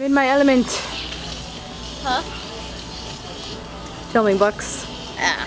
I'm in my element. Huh? Filming books. Yeah.